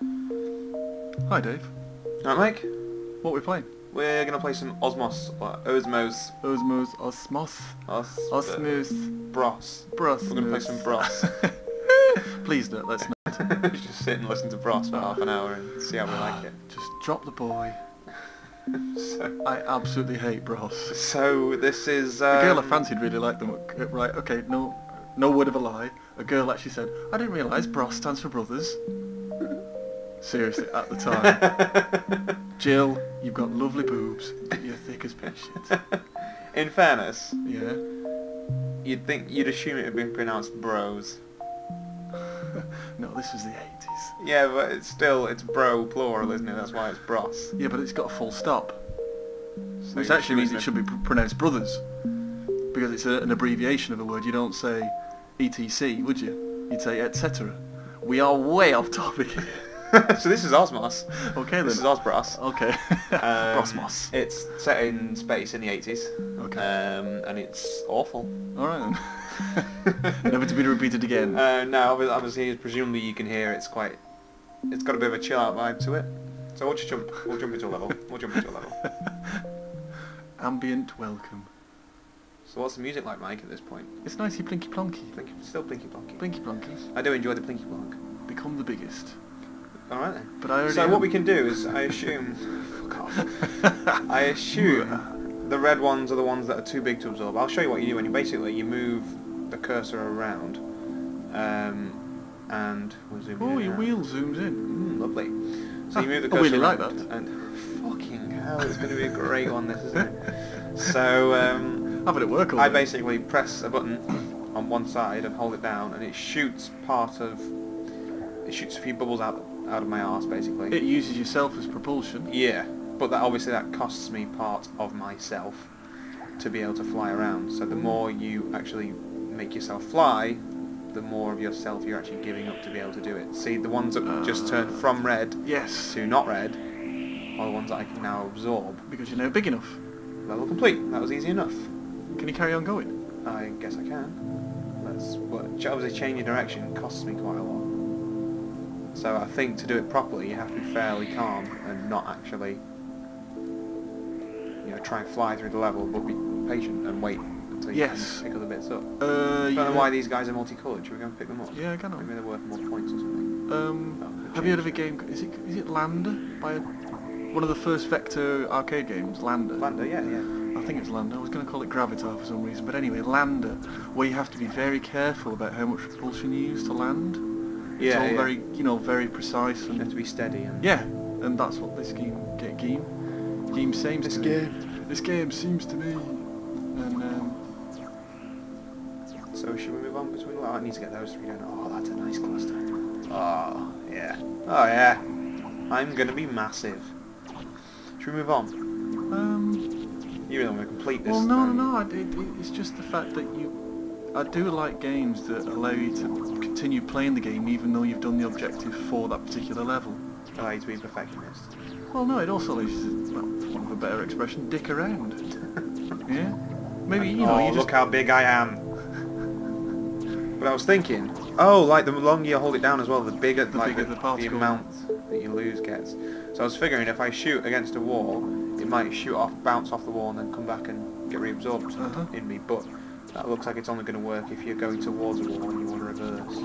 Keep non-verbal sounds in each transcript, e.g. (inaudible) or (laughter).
Hi Dave. Right, Myk? What are we playing? We're gonna play some Osmos, or Osmos, Osmos Osmos Os, Osmos Bros. Bros. We're gonna play some Bros. (laughs) Please don't, let's not. (laughs) Just sit and listen to Bros for half an hour and see how we like it. (sighs) Just drop the boy. (laughs) So, I absolutely hate Bros. so this is... The girl I um, fancied really liked them. Uh, Right, okay, no no word of a lie. A girl actually said, I didn't realise Bros stands for brothers. Seriously, at the time. (laughs) Jill, you've got lovely boobs, but you're thick as pea (laughs) shit. In fairness, Yeah? you'd think you'd assume it would been pronounced bros. (laughs) no, this was the 80s. Yeah, but it's still it's bro plural, isn't it? That's why it's bros. Yeah, but it's got a full stop. So Which actually means it should be pr- pronounced brothers. Because it's a, an abbreviation of a word. You don't say ETC, would you? You'd say etc. We are way off topic here. (laughs) so this is Osmos. Okay then. This is Osbros. Okay. (laughs) Um, Brosmos. It's set in space in the 80s. Okay. Um, and it's awful. Alright then. (laughs) Never to be repeated again. Uh, no, obviously, presumably you can hear it's quite... It's got a bit of a chill out vibe to it. So we'll just jump, we'll jump into a level. We'll jump into a level. Ambient welcome. So what's the music like, Myk, at this point? It's nicey plinky plonky. Plinky, still Plinky Plonky. Plinky plonkies. I do enjoy the Plinky Plonk. Become the biggest. Alright then. But I already So am. what we can do is, I assume... Fuck off. (laughs) I assume the red ones are the ones that are too big to absorb. I'll show you what you do when you basically you move the cursor around, um, and we'll zoom Oh, your now. wheel zooms in. Mm, lovely. So you (laughs) move the I cursor really like that. and fucking hell, it's going to be a great one. This isn't it? So um, Have it work all I basically press a button on one side and hold it down, and it shoots part of it shoots a few bubbles out out of my arse basically. It uses yourself as propulsion. Yeah, but that obviously that costs me part of myself to be able to fly around. So the more you actually make yourself fly, the more of yourself you're actually giving up to be able to do it. See, the ones that ah. just turn from red Yes. to not red are the ones that I can now absorb. Because you're now big enough. Level complete. That was easy enough. Can you carry on going? I guess I can. That's but ch- obviously changing direction costs me quite a lot. So I think to do it properly, you have to be fairly calm and not actually, you know, try and fly through the level, but be patient and wait until you Yes. pick other bits up. Uh, I don't yeah. know why these guys are multicolored. Should we go and pick them up? Yeah, I can. Maybe they're worth more points or something. Um, Oh, have you heard of a game? Is it is it Lander by a, one of the first Vector arcade games? Lander. Lander, yeah, yeah. I think it's Lander. I was going to call it Gravitar for some reason, but anyway, Lander, where you have to be very careful about how much propulsion you use to land. It's Yeah, all yeah. very you know very precise And You have to be steady and yeah, and that's what this game get game game seems This to game. me. This game seems to me. And um, So should we move on between? Oh, I need to get those three down. Oh, that's a nice cluster. Oh yeah. Oh yeah. I'm gonna be massive. Should we move on? um, You really want to complete this? Well, no, no, no. I, it, it's just the fact that you. I do like games that allow you to continue playing the game even though you've done the objective for that particular level. you? Allow you to be a perfectionist. Well, no, it also to, well, for want of a better expression, dick around. (laughs) yeah? Maybe, you know, oh, you just... look how big I am. (laughs) But I was thinking, oh, like the longer you hold it down as well, the bigger, The like bigger the particle. amount that you lose gets. So I was figuring if I shoot against a wall, it might shoot off, bounce off the wall, and then come back and get reabsorbed Uh-huh. in me. But that looks like it's only going to work if you're going towards a wall and you want to reverse.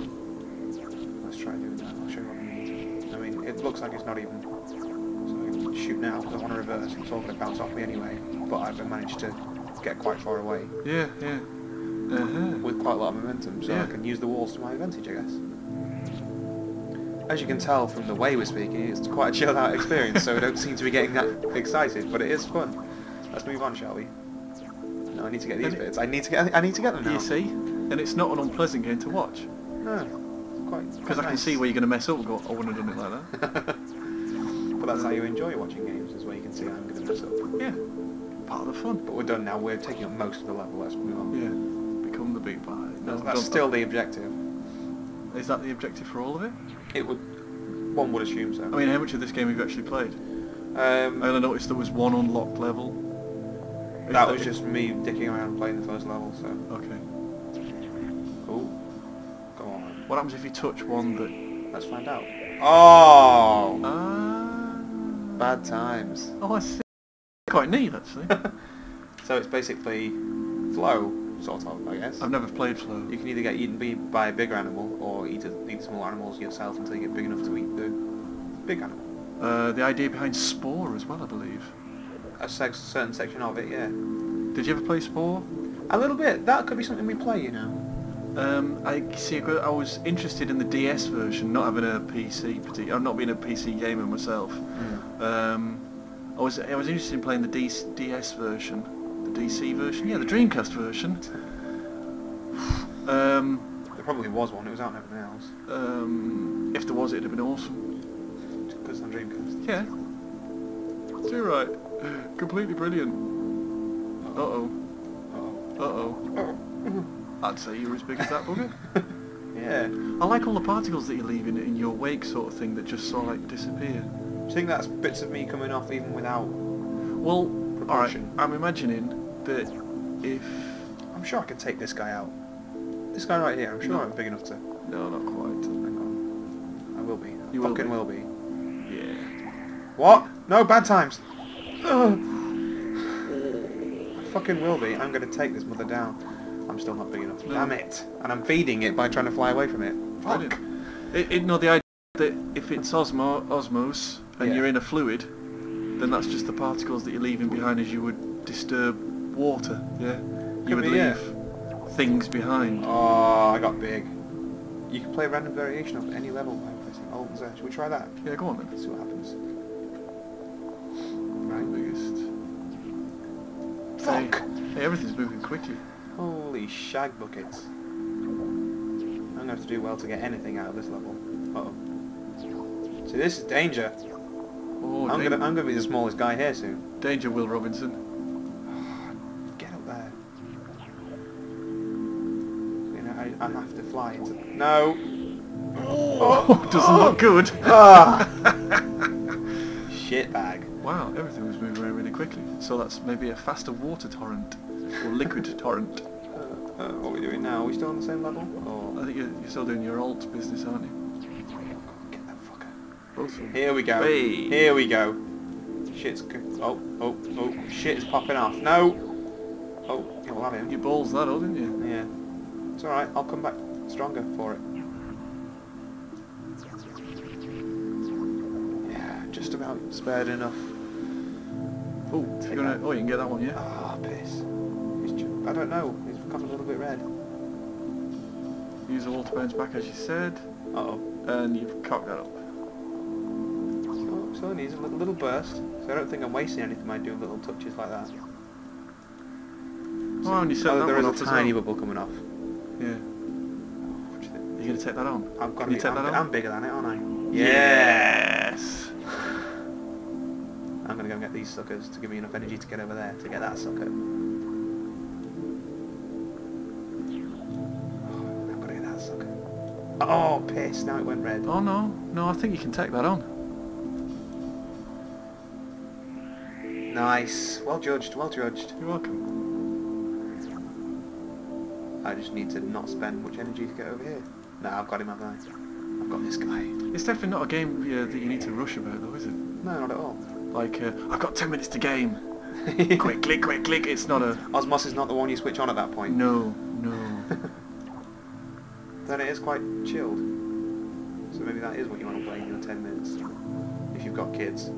Let's try doing that. I'll show you what I mean. I mean, it looks like it's not even. So I can shoot now because I want to reverse. It's all going to bounce off me anyway. But I've managed to get quite far away Yeah, yeah. Uh-huh. with quite a lot of momentum, so Yeah. I can use the walls to my advantage, I guess. As you can tell from the way we're speaking, it's quite a chilled out experience, so we don't seem to be getting that excited, but it is fun. Let's move on, shall we? No, I need to get these And bits. I need to get. I need to get them now. You see? And it's not an unpleasant game to watch. No, quite. Because I can see where you're going to mess up and go, I wouldn't have done it like that. (laughs) but that's how you enjoy watching games, is where you can see I'm going to mess up. yeah. Part of the fun. But we're done now. We're taking up most of the level. Let's move on. Yeah. Become the big guy. No, That's, that's still the objective. Is that the objective for all of it? It would. One would assume so. I mean, how much of this game have you actually played? um, I only noticed there was one unlocked level. That was just me dicking around playing the first level. So. Okay. Cool. Go on. What happens if you touch one that... Let's find out. Oh, bad times. Oh, I see. Quite neat, actually. (laughs) So it's basically flow, sort of, I guess. I've never played Flow. You can either get eaten by- by a bigger animal or eat, a, eat small animals yourself until you get big enough to eat the big animal. Uh, the idea behind Spore as well, I believe. A sex, certain section of it, yeah. Did you ever play Spore? A little bit. That could be something we play, you know. Um, I see. I was interested in the DS version, not having a PC. I've not been a PC gamer myself. Um, I was I was interested in playing the DS, DS version, the DC version, yeah, the Dreamcast version. Um, There probably was one. It was out and everything else. um, if there was, it'd have been awesome. Because it's on Dreamcast. Yeah. Too right. Completely brilliant. Uh oh. Uh-oh. Uh oh. Oh. I'd say you're as big as that bugger. (laughs) yeah. I like all the particles that you leave in, in your wake sort of thing that just sort of like disappear. Do you think that's bits of me coming off even without... Well, alright, I'm imagining that if... I'm sure I could take this guy out. This guy right here, I'm sure No. I'm big enough to... No, not quite. Hang on. I will be. You will fucking be. will be. Yeah. What? No, bad times. I fucking will be. I'm going to take this mother down. I'm still not big enough. No. Damn it. And I'm feeding it by trying to fly away from it. Fuck. It, it, no, the idea that if it's osmo, osmos and Yeah. you're in a fluid, then that's just the particles that you're leaving behind as you would disturb water, yeah? You Could would be, leave yeah. things behind. Oh, I got big. You can play a random variation of any level by pressing Alt and Z. Should we try that? Yeah, go on then. Let's see what happens. Right, biggest. Fuck! Hey, everything's moving quickly. Holy shag buckets. I'm to have to do well to get anything out of this level. Uh-oh. See, this is danger. Oh, I'm dan- gonna, I'm gonna be the smallest guy here soon. danger, Will Robinson. Get up there. You know, I, I have to fly into... No! Oh, (laughs) doesn't look good. Ah! (laughs) Shit bag. Wow, everything was moving around really quickly. So that's maybe a faster water torrent or liquid (laughs) torrent. Uh, uh, what are we doing now? Are we still on the same level? Or... I think you're, you're still doing your alt business, aren't you? Get that fucker. Both. Here we go. Hey. Here we go. Shit's... Oh, oh, oh. Shit is popping off. No! Oh, you'll have him. You balls that, all, didn't you? Yeah. It's alright, I'll come back stronger for it. Yeah, just about spared enough. Oh, you're gonna. Oh, you can get that one, yeah. Ah, piss. He's ju- I don't know, he's become a little bit red. Use the water bounce back as you said, Uh-oh. and you've cocked that up. Oh, so it needs a little, little burst. So I don't think I'm wasting anything by doing little touches like that. Oh, and you set oh, that there one is a tiny well. bubble coming off. Yeah. What do you think? Are you gonna take that on? I've got Can to you take that I'm, on? I'm bigger than it, aren't I? yeah. I'm going to go and get these suckers to give me enough energy to get over there, to get that sucker. Oh, I've got to get that sucker. Oh, piss, now it went red. Oh no, no, I think you can take that on. Nice. Well judged, well judged. You're welcome. I just need to not spend much energy to get over here. No, I've got him, haven't I? I've got this guy. It's definitely not a game uh, that you need to rush about, though, is it? No, not at all. Like, uh, I've got ten minutes to game. (laughs) quick, click, quick, click. It's not a. Osmos is not the one you switch on at that point. No, no. (laughs) then it is quite chilled. So maybe that is what you want to play in your 10 minutes. If you've got kids.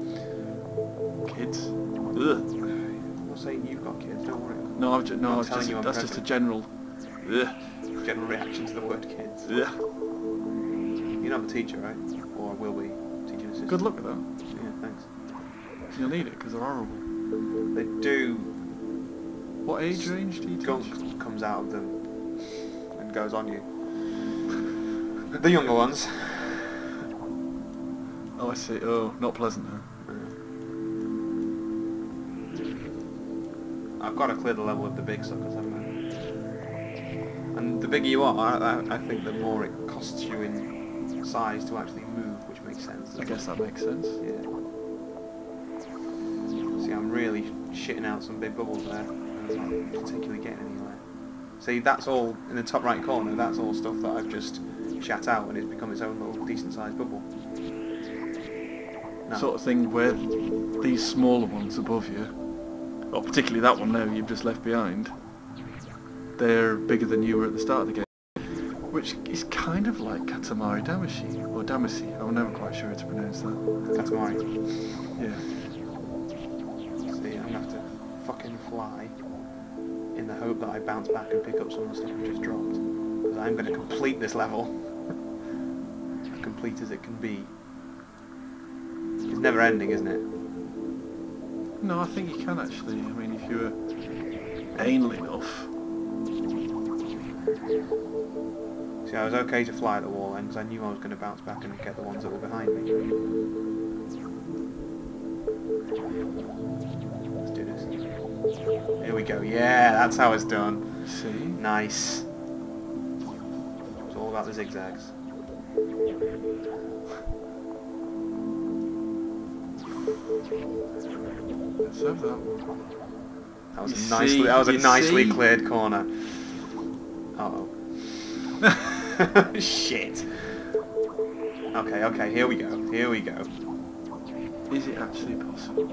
Kids. Ugh. I'm not saying you've got kids, don't worry. No, I've ju- no, I'm just, you that's just a general. Ugh. General reaction to the word kids. Ugh. You're not the teacher, right? Or will be teaching assistant. Good luck with that. Yeah, thanks. You'll need it because they're horrible. They do. What age range do you teach? Gunk comes out of them and goes on you. The younger ones. Oh, I see. Oh, not pleasant, huh? I've got to clear the level of the big suckers, haven't I? And the bigger you are, I, I think the more it costs you in size to actually move, which makes sense. I guess that makes sense. Yeah. Really shitting out some big bubbles there, and not particularly getting anywhere. See, that's all in the top right corner. That's all stuff that I've just shat out, and it's become its own little decent-sized bubble. No. sort of thing where these smaller ones above you, or particularly that one now you've just left behind, they're bigger than you were at the start of the game, which is kind of like Katamari Damacy, or Damacy, I'm never quite sure how to pronounce that. Katamari. Yeah. Fly in the hope that I bounce back and pick up some of the stuff I just dropped. Because I'm gonna complete this level. as (laughs) complete as it can be. It's never ending, isn't it? No, I think you can actually. I mean, if you were anal enough. See, I was okay to fly at the wall end because I knew I was going to bounce back and get the ones that were behind me. Let's do this. Here we go. Yeah, that's how it's done. See? Nice. It's all about the zigzags. Let's have that. That was You a nicely. see- that was a nicely see? cleared corner. Uh oh. (laughs) Shit. Okay, okay. Here we go. Here we go. Is it actually possible?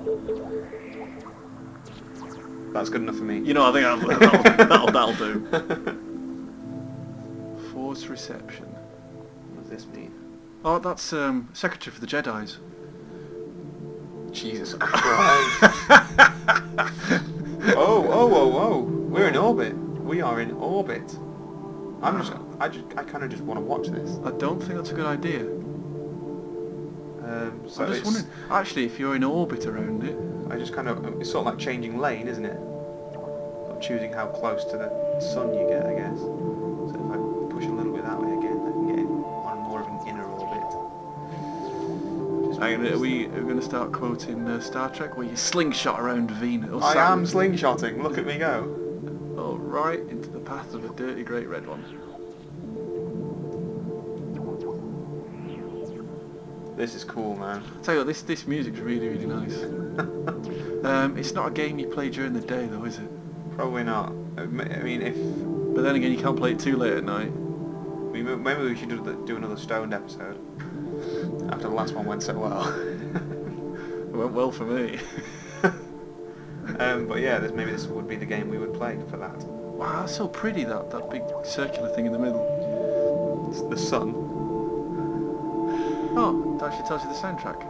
That's good enough for me. You know, I think that'll, that'll, that'll, that'll do. (laughs) Force reception. What does this mean? Oh, that's um, Secretary for the Jedi's. Jesus (laughs) Christ. (laughs) oh, oh, oh, oh. We're in orbit. We are in orbit. I'm just, I just, I kind of just want to watch this. I don't think that's a good idea. Um, so I'm just wondering, actually, if you're in orbit around it, I just kind of, it's sort of like changing lane, isn't it? Sort of choosing how close to the sun you get, I guess. So if I push a little bit that way again, I can get on more of an inner orbit. Are we are going to start quoting uh, Star Trek where you slingshot around Venus? or I am slingshotting. Look at me go. Oh, right into the path of a dirty great red one. This is cool, man. Tell you what, this this music's really really nice. (laughs) um, it's not a game you play during the day though, is it? Probably not. I mean, if But then again, you can't play it too late at night. we maybe we should do, do another stoned episode after the last one went so well. (laughs) It went well for me. (laughs) um, but yeah, this, maybe this would be the game we would play for that. wow, that's so pretty that that big circular thing in the middle. It's the sun. Oh, actually tells you the soundtrack.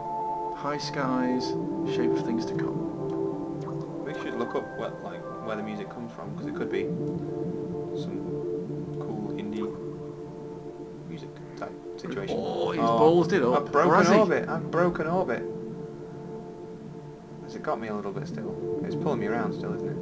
High skies, shape of things to come. We should look up what, like where the music comes from because it could be some cool indie music type situation. Oh, he's oh, ballsed it up. I've broken Or orbit. I've broken orbit. Has it got me a little bit still? It's pulling me around still, isn't it?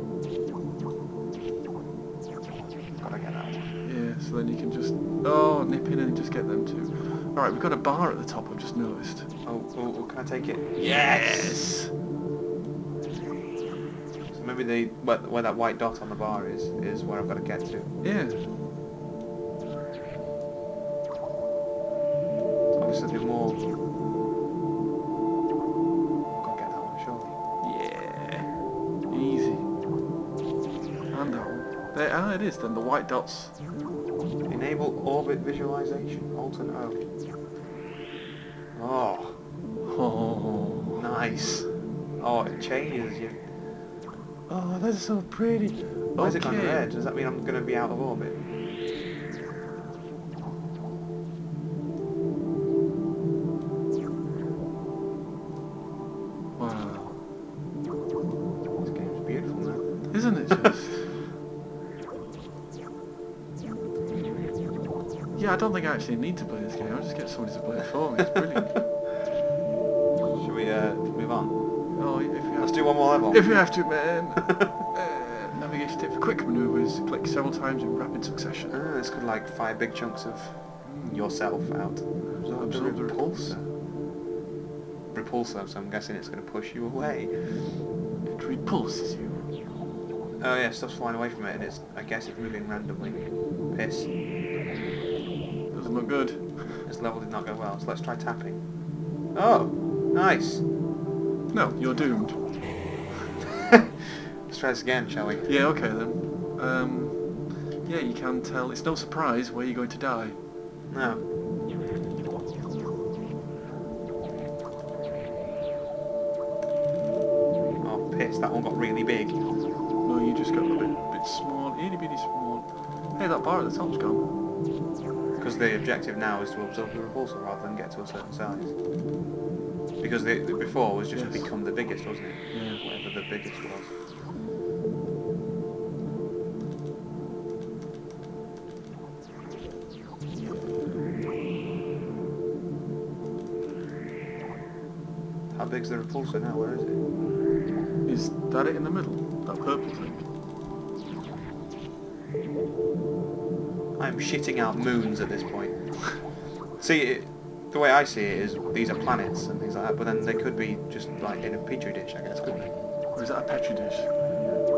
Gotta get one. Yeah, so then you can just oh nip in and just get them too. All right, we've got a bar at the top. I've just noticed. Oh, oh, oh, can I take it? Yes. So maybe the where, where that white dot on the bar is is where I've got to get to. Yeah. Obviously, there'll be more. Gotta get that one, surely. Yeah. Easy. And that. There, ah, it is then. The white dots. Enable orbit visualization. Alton O. Oh, Oh. nice. Oh, it changes you. Oh, that's so pretty. Why has it gone red? Does that mean I'm going to be out of orbit? Don't think I actually need to play this game. I'll just get somebody to play it for me. It's brilliant. (laughs) Should we uh, move on? oh, if you have Let's to, do one more level. if you have to, man. (laughs) uh, navigation tip for quick maneuvers. Click several times in rapid succession. Ah, this could like fire big chunks of yourself out. Absorb the repulsor. Repulsor, so I'm guessing it's going to push you away. It repulses you. Oh yeah, stuff's flying away from it, and it's I guess it's moving randomly. Piss. Look good. This level did not go well, so let's try tapping. Oh, nice. No, you're doomed. (laughs) Let's try this again, shall we? Yeah, okay then. Um, yeah, you can tell. It's no surprise where you're going to die. No. Oh, piss. That one got really big. No, you just got a bit, bit small, itty bitty small. Hey, that bar at the top's gone. Because the objective now is to absorb the repulsor rather than get to a certain size. Because the, the before was just Yes. become the biggest, wasn't it? Yeah. Whatever the biggest was. How big's the repulsor now? Where is it? Is that it in the middle? That purple thing? Shitting out moons at this point. (laughs) see, it, the way I see it is these are planets and things like that, but then they could be just like in a petri dish, I guess, couldn't they? Or is that a petri dish?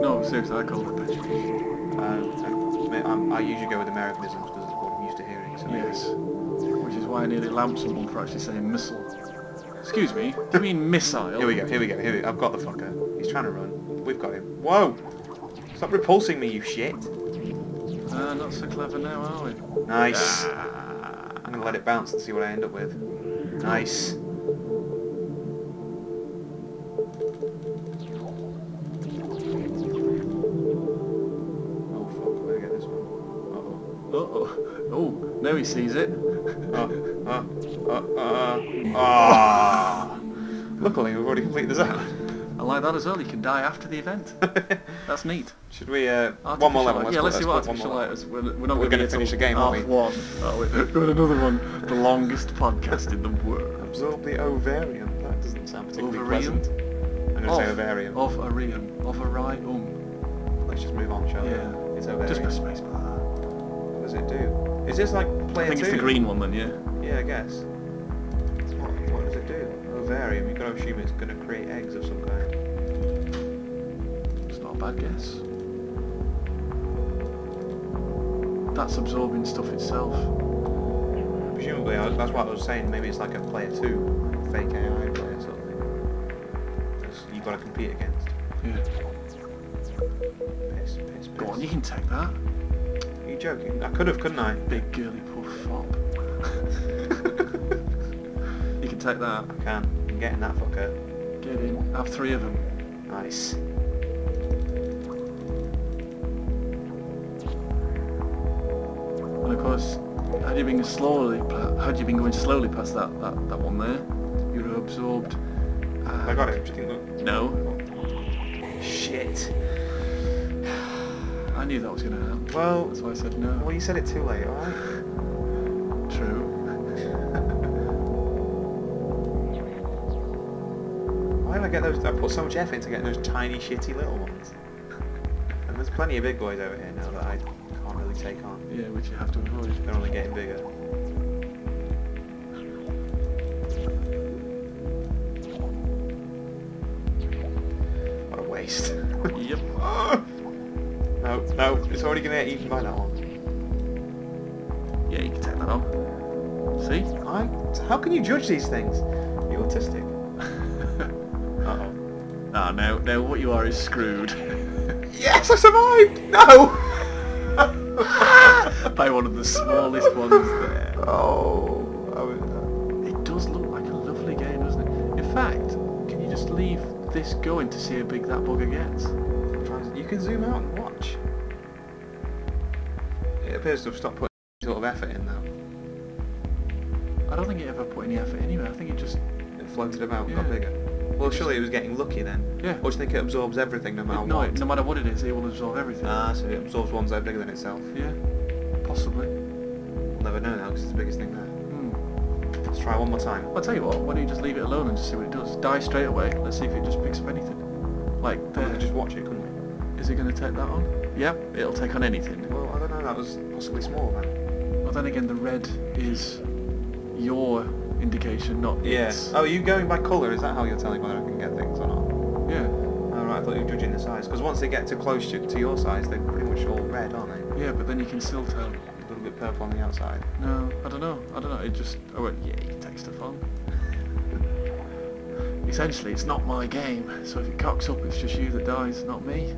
No, seriously, I call it a petri dish. Uh, I, I'm- usually go with Americanisms because it's what I'm used to hearing. So Yes. Which is why I nearly lamp someone for actually saying missile. Excuse me, do you mean (laughs) missile? Here we go, here we go, here we go. I've got the fucker. He's trying to run. We've got him. Whoa! Stop repulsing me, you shit! Uh, not so clever now, are we? Nice. Ah. I'm gonna let it bounce and see what I end up with. Nice. Oh fuck, where get this one? Uh-oh. Oh, now he sees it. Uh, uh, uh, uh. (laughs) Ah! Luckily, we've already completed the zone. Like that as well, you can die after the event. (laughs) That's neat. Should we, uh, one more level? light. Let's yeah, let's see what artificial light is. We're, we're not going gonna finish the game, aren't we? one. Oh, wait. Got another one. The longest podcast in the world. Absorb the ovarium. That doesn't sound particularly Ovarium? pleasant. I'm going to say ovarium. Of Arium. Of Arium. Let's just move on, shall we? Yeah. It's ovarium. Just press space bar. What does it do? Is this like player I think two? it's the green one then, yeah. Yeah, I guess. What, what does it do? Ovarium. You've got to assume it's going to create eggs of some kind. Guess. That's absorbing stuff itself. Presumably, that's what I was saying. Maybe it's like a player two, fake AI player sort of thing. You've got to compete against. Yeah. Piss, piss, piss. Go on, you can take that. Are you joking? I could have, couldn't I? Big girly puff fop. (laughs) you can take that. I can. I'm getting that fucker. Get in. Have three of them. Nice. Course, had you been slowly, had you been going slowly past that, that, that one there, you'd have absorbed. Uh, I got it. Do you think that... No, Shit. I knew that was going to happen. Well, That's why I said no. well, you said it too late, alright? True. Why did I get those? I put so much effort into getting those tiny, shitty little ones. And there's plenty of big boys over here now that I take on. Yeah, which you have to avoid. They're only getting bigger. What a waste. Yep. (laughs) no, no, it's already going to get eaten by that one. Yeah, you can take that on. See? I, how can you judge these things? You're autistic. (laughs) Uh-oh. Ah, now, now what you are is screwed. (laughs) Yes, I survived! No! By one of the smallest ones there. oh, I was, uh, It does look like a lovely game, doesn't it? In fact, can you just leave this going to see how big that bugger gets? You can zoom out and watch. It appears to have stopped putting sort of effort in now. I don't think it ever put any effort anyway. I think it just... It floated about, and got bigger. Well, surely it was getting lucky then. Yeah. Or do you think it absorbs everything no matter no, what? no matter what it is, it will absorb everything. Ah, so it absorbs ones that are bigger than itself. Yeah, possibly. We'll never know now because it's the biggest thing there. Hmm. Let's try one more time. I'll tell you what, why don't you just leave it alone and just see what it does? Die straight away, let's see if it just picks up anything. Like, We there. could just watch it, couldn't we? Is it going to take that on? Yeah, it'll take on anything. Well, I don't know, that was possibly small then. Well, then again, the red is your indication, not Yeah. its. Oh, are you going by colour? Is that how you're telling whether I can get things or not? Yeah, Oh, right, I thought you were judging the size. Because once they get too close to, to your size, they're pretty much all red, aren't they? yeah, but then you can still tell. A little bit purple on the outside. No, I don't know. I don't know. It just. I went, yeah, you can take stuff on. Essentially, it's not my game, so if it cocks up, it's just you that dies, not me.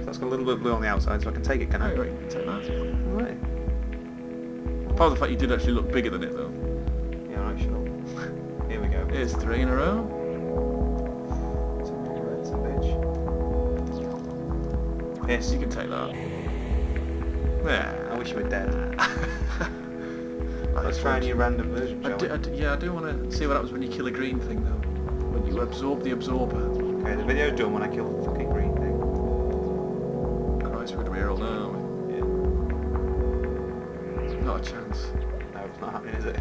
So that's got a little bit of blue on the outside, so I can take it, can I? Oh, right, right, take that. Right. Apart from the fact you did actually look bigger than it, though. Yeah, right, sure. Here we go. Here's three in a row. Some more reds, a bitch. piss. You can take that. Yeah. I wish you were dead. Let's try a new random version, I shall do, we? I do- yeah, I do want to see what happens when you kill a green thing though. When you absorb the absorber. Okay, the video's done when I kill the fucking green thing. Christ, we're real now. Yeah. Not a chance. No, it's not happening, is it?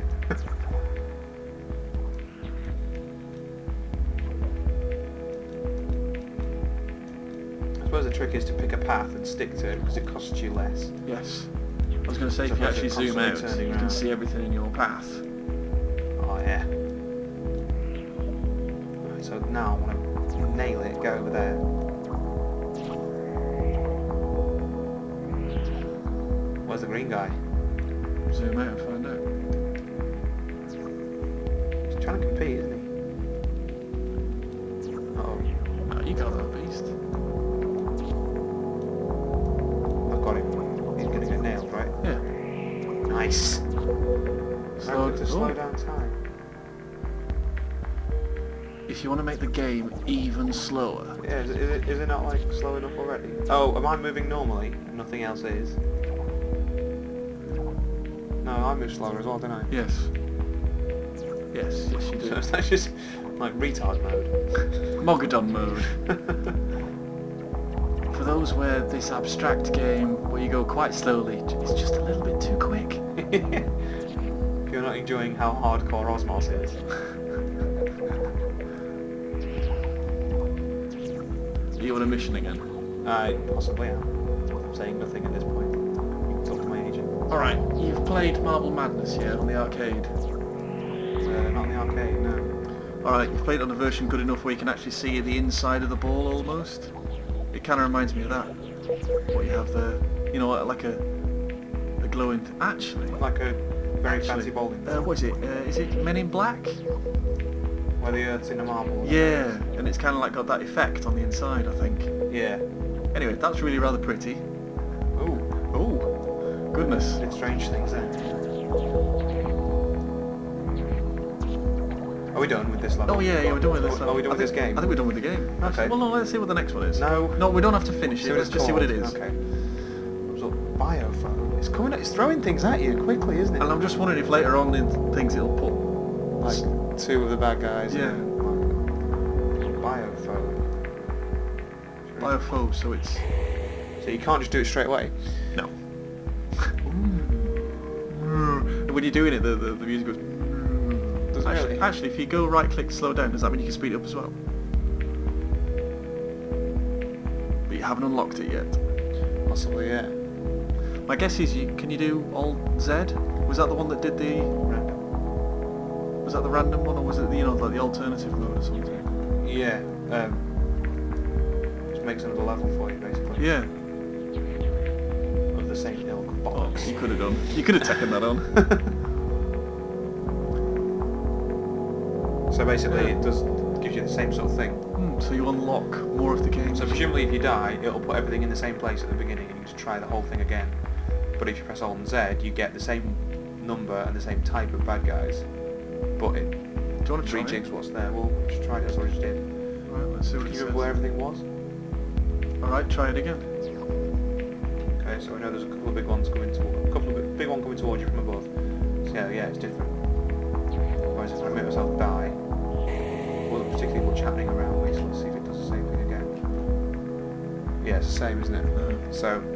Path and stick to it because it costs you less. Yes. I was going to say, So if you actually zoom out, you can see everything in your path. Oh yeah. Right, so now I want to nail it, go over there. Where's the green guy? Zoom out and find out. He's trying to compete, Nice. Slow, to slow down time. If you want to make the game even slower, Yeah, is it, is it, is it not like slow enough already? Oh, am I moving normally nothing else is? No, I move slower as well, don't I? yes. Yes, yes you do. (laughs) it's not just like retard mode. Mogadon mode. (laughs) For those where this abstract game, where you go quite slowly, it's just a little bit too quick. If (laughs) you're not enjoying how hardcore Osmos is. (laughs) Are you on a mission again? I possibly am. I'm saying nothing at this point. You can talk to my agent. Alright, you've played Marble Madness, yeah, on the arcade. Uh, not the arcade, no. Alright, you've played it on a version good enough where you can actually see the inside of the ball almost. It kind of reminds me of that. What you have there. You know, like a glowing... Actually, Like a very Actually, fancy bowling uh, what is it? Uh, is it Men in Black? Where the earth's in a marble. Yeah, and it's kind of like got that effect on the inside, I think. Yeah. Anyway, that's really rather pretty. Ooh. Oh, goodness. Did strange things then. Are we done with this level? Oh yeah, yeah, we're done with this. level. Are we done with this game? I think we're done with the game. Okay. Well, no, let's see what the next one is. No. No, we don't have to finish See it. Let's just see what it is. Okay. Biophobe. It's coming. It's throwing things at you quickly, isn't it? And I'm just wondering if later on in things it'll put like two of the bad guys. Yeah. like, Biofone. biophobe, so it's So you can't just do it straight away. no. When you're doing it, the the, the music goes. Does actually, really? actually, if you go right click, slow down, does that mean you can speed it up as well? But you haven't unlocked it yet. Possibly, yeah. My guess is you can you do Alt Z? Was that the one that did the Random. was that the random one or was it the, you know like the alternative mode or something? Yeah. Um, just makes another level for you, basically. Yeah. Of the same ilk Oh, box. you could have done. You could have taken that on. (laughs) So basically, it does gives you the same sort of thing. Hmm, so you unlock more of the game. So presumably, if you die, it'll put everything in the same place at the beginning, and you just try the whole thing again. But if you press Alt and Z, you get the same number and the same type of bad guys, but it Do you want to rejigs what's there. Well, just try it. That's what I just did. Right, let's see what Can it you remember where everything was? All right, try it again. Okay, so I know there's a couple of big ones coming to a couple of big, big one coming towards you from above. So yeah, yeah, it's different. Whereas if I make myself die, wasn't particularly much happening around me. So let's see if it does the same thing again. Yeah, it's the same, isn't it? No. So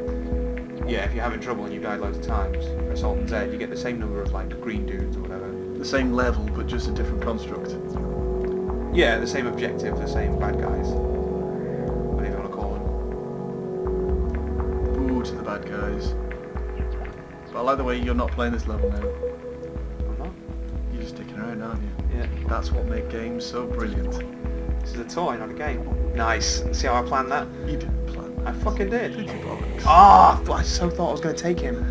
yeah, if you're having trouble and you've died loads of times, press Alt and Z, you get the same number of like green dudes or whatever. The same level, but just a different construct. Yeah, the same objective, the same bad guys. Whatever you want to call them. Boo to the bad guys. But I like the way you're not playing this level now. I'm not. You're just sticking around, aren't you? Yeah. That's what makes games so brilliant. This is a toy, not a game. Nice. See how I planned that? You that. I fucking did. Did you bollocks? Ah, I so thought I was going to take him.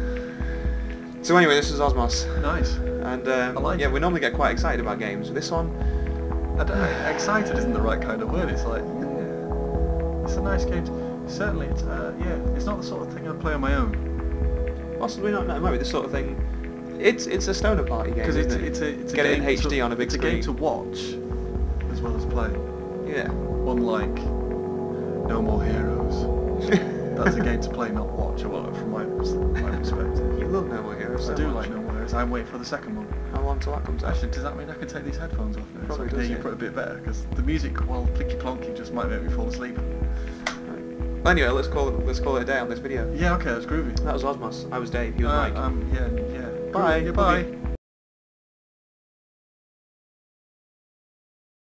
So anyway, this is Osmos, Nice. and um, I like yeah, it. we normally get quite excited about games. This one, I don't know, excited isn't the right kind of word. It's like, yeah, it's a nice game. Certainly, it's, uh, yeah, it's not the sort of thing I'd play on my own. possibly not. No, maybe the sort of thing. It's it's a stoner party game. Because it's, it? it's a, it's a get it game in HD to, on a big it's screen. a game to watch as well as play. Yeah. Unlike No More Heroes. (laughs) That's a game to play, not watch. Or whatever, from my my perspective. You love No More Heroes so I do much. like No More Heroes. I'm waiting for the second one. How long till that comes out? Actually, does that mean I can take these headphones off now? so Probably I can does, yeah. you a bit better? Because the music, while clicky plonky, just might make me fall asleep. Well, anyway, let's call it let's call it a day on this video. Yeah, okay, that's groovy. That was Osmos. I was Dave. You were Uh, Myk. um, yeah, yeah. Bye. Yeah, bye. you.